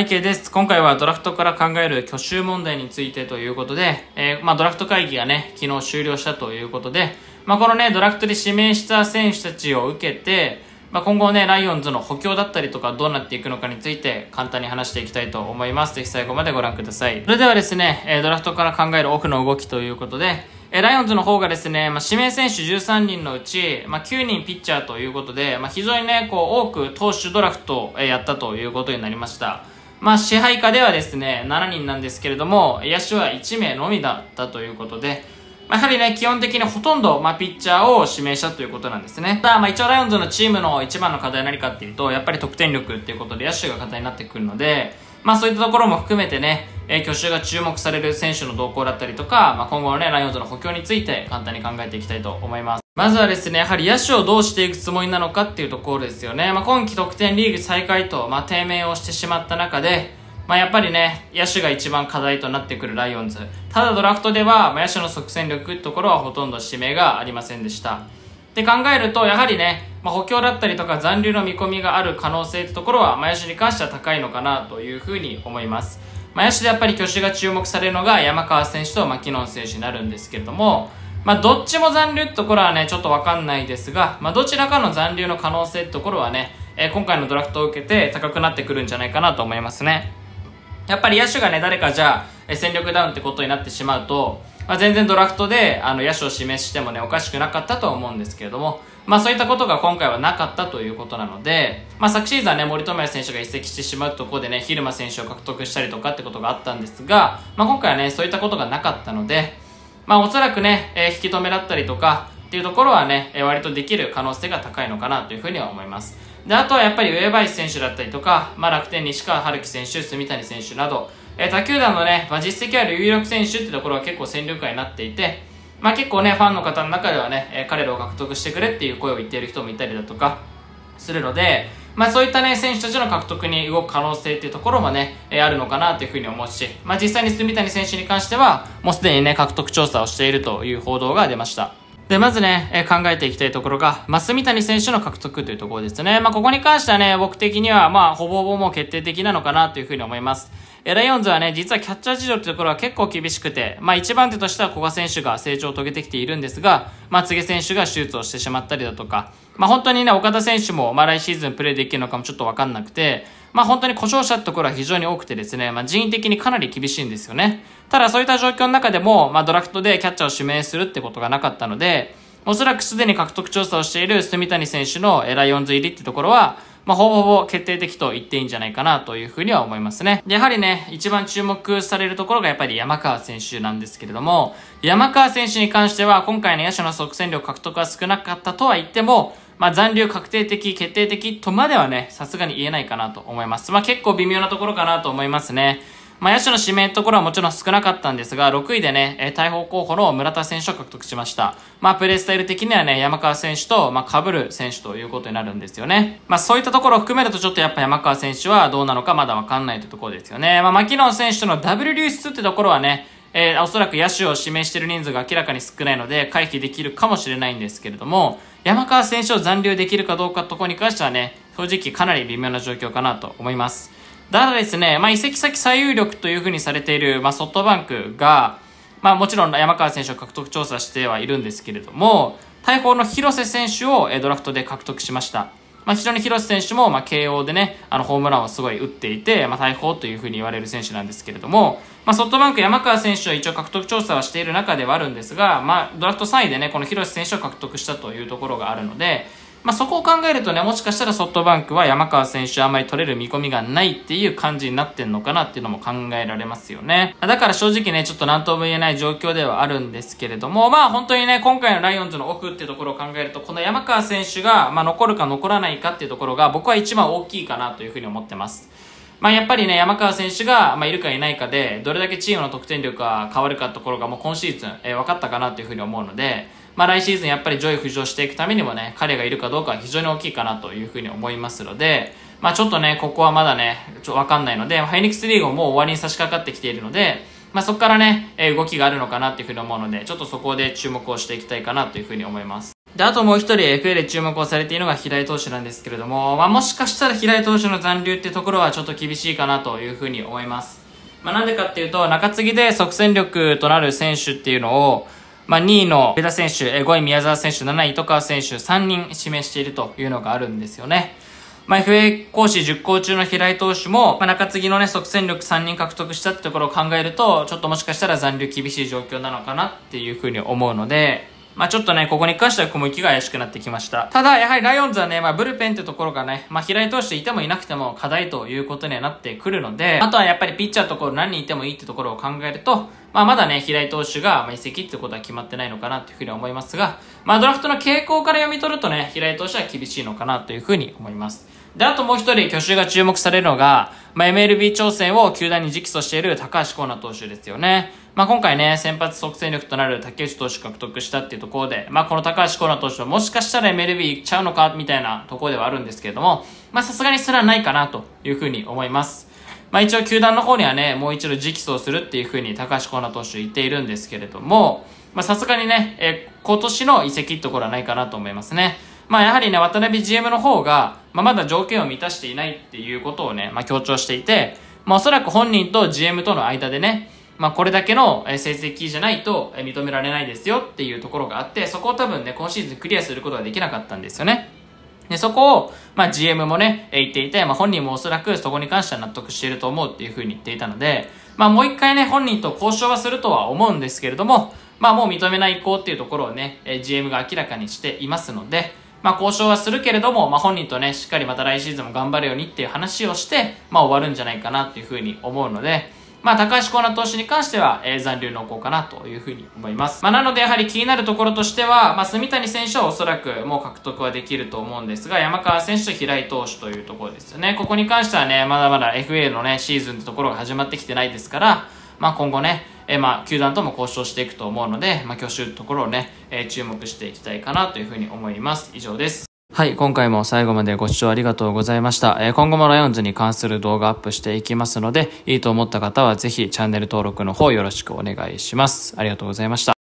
背景です。今回はドラフトから考える去就問題についてということで、えー、まあ、ドラフト会議がね、昨日終了したということで、まあ、このね、ドラフトで指名した選手たちを受けて、まあ、今後ね、ライオンズの補強だったりとかどうなっていくのかについて簡単に話していきたいと思います。ぜひ最後までご覧ください。それではですね、えドラフトから考えるオフの動きということで、えライオンズの方がですね、まあ、指名選手13人のうち、まあ、9人ピッチャーということで、まあ、非常にね、こう、多く投手ドラフトをやったということになりました。まあ、支配下ではですね、7人なんですけれども、野手は1名のみだったということで、ま、やはりね、基本的にほとんど、まあ、ピッチャーを指名したということなんですね。ただ、まあ、一応ライオンズのチームの一番の課題は何かっていうと、やっぱり得点力っていうことで野手が課題になってくるので、まあそういったところも含めてね、えー、去就が注目される選手の動向だったりとか、まあ、今後のね、ライオンズの補強について簡単に考えていきたいと思います。まずはですね、やはり野手をどうしていくつもりなのかっていうところですよね。まあ、今季得点リーグ最下位と、まあ、低迷をしてしまった中で、まあ、やっぱりね、野手が一番課題となってくるライオンズ。ただドラフトでは、まあ、野手の即戦力ってところはほとんど指名がありませんでした。で考えると、やはりね、まあ、補強だったりとか残留の見込みがある可能性ってところは、まあ、野手に関しては高いのかなというふうに思います。まあ、野手でやっぱり挙手が注目されるのが山川選手とマキノン選手になるんですけれども、まあ、どっちも残留ってところはね、ちょっとわかんないですが、まあ、どちらかの残留の可能性ってところはね、えー、今回のドラフトを受けて高くなってくるんじゃないかなと思いますね。やっぱり野手がね、誰かじゃあ、戦力ダウンってことになってしまうと、まあ、全然ドラフトであの野手を指名してもね、おかしくなかったとは思うんですけれども、まあそういったことが今回はなかったということなので、まあ昨シーズンはね、森友哉選手が移籍してしまうところでね、蛭間選手を獲得したりとかってことがあったんですが、まあ今回はね、そういったことがなかったので、まあおそらくね、えー、引き止めだったりとかっていうところはね、えー、割とできる可能性が高いのかなというふうには思います。で、あとはやっぱり上林選手だったりとか、まあ楽天西川春樹選手、住谷選手など、えー、他球団のね、まあ、実績ある有力選手ってところは結構戦力外になっていて、まあ結構ね、ファンの方の中ではね、えー、彼らを獲得してくれっていう声を言っている人もいたりだとかするので、まあそういったね、選手たちの獲得に動く可能性っていうところもね、えー、あるのかなというふうに思うし、まあ実際に住谷選手に関しては、もうすでにね、獲得調査をしているという報道が出ました。で、まずね、えー、考えていきたいところが、まあ、住谷選手の獲得というところですね。まあ、ここに関してはね、僕的には、まあ、ほぼほぼもう決定的なのかなというふうに思います。えライオンズはね、実はキャッチャー事情ってところは結構厳しくて、まあ一番手としては古賀選手が成長を遂げてきているんですが、まあ柘選手が手術をしてしまったりだとか、まあ本当にね、岡田選手もまあ来シーズンプレーできるのかもちょっとわかんなくて、まあ本当に故障者ってところは非常に多くてですね、まあ人員的にかなり厳しいんですよね。ただそういった状況の中でも、まあドラフトでキャッチャーを指名するってことがなかったので、おそらくすでに獲得調査をしている住谷選手のライオンズ入りってところは、まあ、ほぼほぼ決定的と言っていいんじゃないかなというふうには思いますね。やはりね、一番注目されるところがやっぱり山川選手なんですけれども、山川選手に関しては今回の野手の即戦力獲得は少なかったとは言っても、まあ、残留確定的、決定的とまではね、さすがに言えないかなと思います。まあ、結構微妙なところかなと思いますね。まあ、野手の指名ところはもちろん少なかったんですが、6位でね、え大砲候補の村田選手を獲得しました。まあ、プレースタイル的にはね、山川選手と、まあ、被る選手ということになるんですよね。まあ、そういったところを含めると、ちょっとやっぱ山川選手はどうなのかまだわかんないというところですよね。まあ、牧野選手とのダブル流出ってところはね、えー、おそらく野手を指名している人数が明らかに少ないので回避できるかもしれないんですけれども、山川選手を残留できるかどうかところに関してはね、正直かなり微妙な状況かなと思います。ただですね、まあ、移籍先最有力というふうにされている、まあ、ソフトバンクが、まあ、もちろん山川選手を獲得調査してはいるんですけれども、大砲の広瀬選手をドラフトで獲得しました。まあ、非常に広瀬選手も、まあ、慶応でね、あの、ホームランをすごい打っていて、まあ、大砲というふうに言われる選手なんですけれども、まあ、ソフトバンク山川選手は一応獲得調査はしている中ではあるんですが、まあ、ドラフト3位でね、この広瀬選手を獲得したというところがあるので、まあ、そこを考えるとね、もしかしたらソフトバンクは山川選手あんまり取れる見込みがないっていう感じになってんのかなっていうのも考えられますよね。だから正直ね、ちょっと何とも言えない状況ではあるんですけれども、まあ本当にね、今回のライオンズのオフっていうところを考えると、この山川選手が、まあ、残るか残らないかっていうところが僕は一番大きいかなというふうに思ってます。まあ、やっぱりね、山川選手が、まあ、いるかいないかで、どれだけチームの得点力が変わるかところがもう今シーズン、えー、分かったかなというふうに思うので、まあ、来シーズンやっぱり上位浮上していくためにもね、彼がいるかどうかは非常に大きいかなというふうに思いますので、まあ、ちょっとね、ここはまだね、ちょわかんないので、フェニックスリーグももう終わりに差し掛かってきているので、まあ、そこからね、え動きがあるのかなっていうふうに思うので、ちょっとそこで注目をしていきたいかなというふうに思います。で、あともう一人 FA で注目をされているのが平井投手なんですけれども、まあ、もしかしたら平井投手の残留ってところはちょっと厳しいかなというふうに思います。まあ、なんでかっていうと、中継ぎで即戦力となる選手っていうのを、まあ、2位の上田選手、5位宮沢選手、7位糸川選手、3人指名しているというのがあるんですよね。まあ、FA 講師10校中の平井投手も、まあ、中継ぎのね、即戦力3人獲得したってところを考えると、ちょっともしかしたら残留厳しい状況なのかなっていうふうに思うので、まあちょっとね、ここに関しては雲行きが怪しくなってきました。ただ、やはりライオンズはね、まあブルペンってところがね、まあ平井投手いてもいなくても課題ということにはなってくるので、あとはやっぱりピッチャーところ何人いてもいいってところを考えると、まあまだね、平井投手が移籍ってことは決まってないのかなというふうに思いますが、まあドラフトの傾向から読み取るとね、平井投手は厳しいのかなというふうに思います。で、あともう一人、挙手が注目されるのが、まあ、MLB 挑戦を球団に直訴している高橋光成投手ですよね。まあ、今回ね、先発即戦力となる竹内投手獲得したっていうところで、まあ、この高橋光成投手はもしかしたら MLB 行っちゃうのか、みたいなところではあるんですけれども、ま、さすがにそれはないかなというふうに思います。まあ、一応球団の方にはね、もう一度直訴するっていうふうに高橋光成投手言っているんですけれども、ま、さすがにね、え今年の移籍ってところはないかなと思いますね。まあやはりね、渡辺 GM の方が、まあまだ条件を満たしていないっていうことをね、まあ強調していて、まあおそらく本人と GM との間でね、まあこれだけの成績じゃないと認められないですよっていうところがあって、そこを多分ね、今シーズンクリアすることができなかったんですよね。で、そこを、まあ GM もね、言っていて、まあ本人もおそらくそこに関しては納得していると思うっていうふうに言っていたので、まあもう一回ね、本人と交渉はするとは思うんですけれども、まあもう認めない意向っていうところをね、GM が明らかにしていますので、まあ交渉はするけれども、まあ本人とね、しっかりまた来シーズンも頑張るようにっていう話をして、まあ終わるんじゃないかなっていうふうに思うので、まあ高橋光成投手に関しては、えー、残留濃厚かなというふうに思います。まあなのでやはり気になるところとしては、まあ住谷選手はおそらくもう獲得はできると思うんですが、山川選手と平井投手というところですよね。ここに関してはね、まだまだ FA のね、シーズンってところが始まってきてないですから、まあ今後ね、えー、まあ、球団とも交渉していくと思うので、まあ、挙手ところをね、えー、注目していきたいかなというふうに思います。以上です。はい、今回も最後までご視聴ありがとうございました。えー、今後もライオンズに関する動画アップしていきますので、いいと思った方はぜひチャンネル登録の方よろしくお願いします。ありがとうございました。